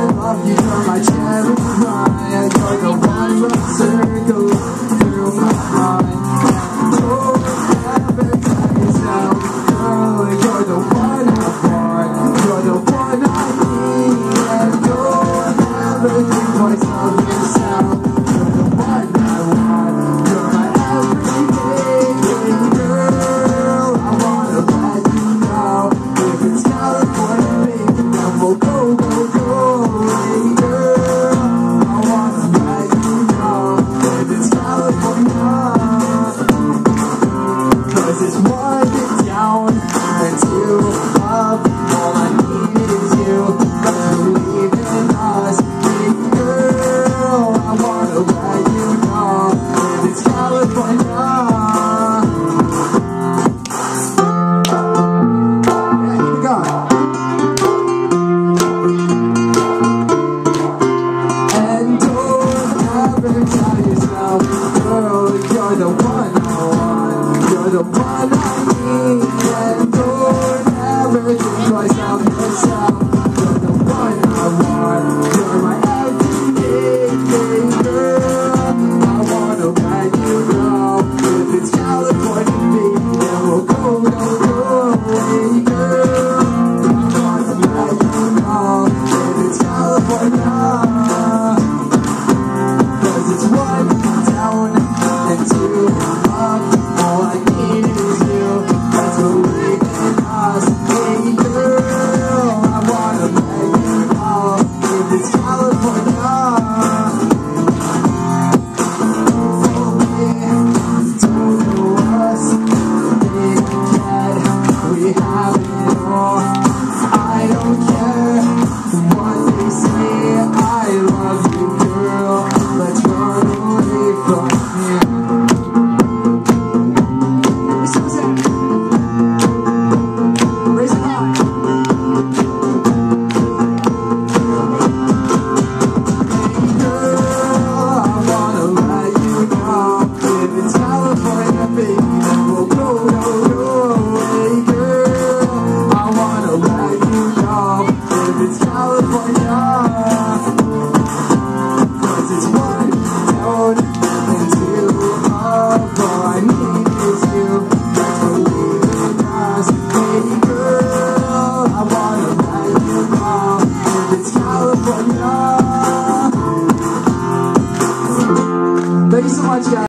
I don't want this world. 我爱